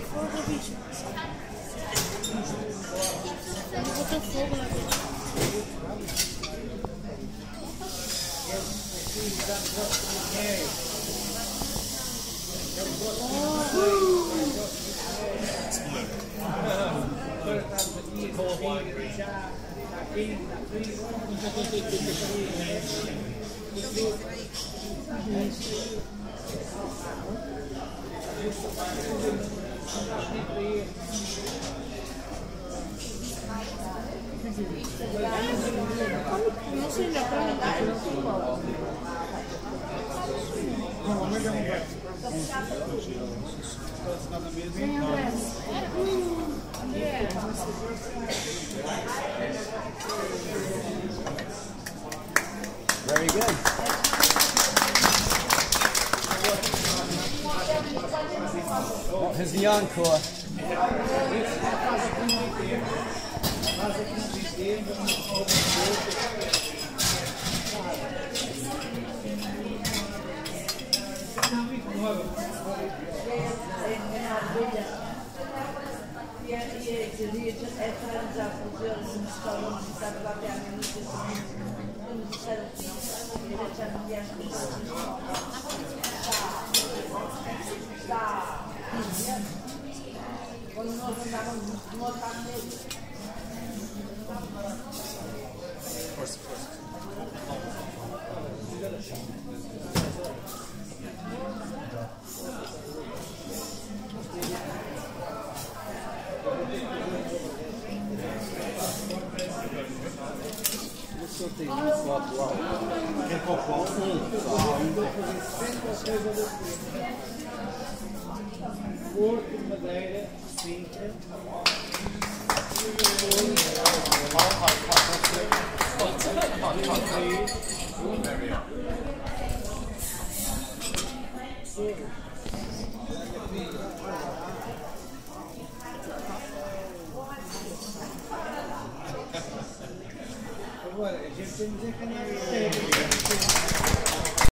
Fogo, bicho. Botou fogo lá dentro. Não Very good. Here's the encore. Quando nós andávamos, nós estávamos Força, força. tem um foto lá. Quer Porco, madeira, cinta. Agora, a gente tem não é